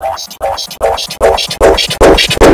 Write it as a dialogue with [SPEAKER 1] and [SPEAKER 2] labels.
[SPEAKER 1] Lost, lost, lost, lost, lost, lost, lost.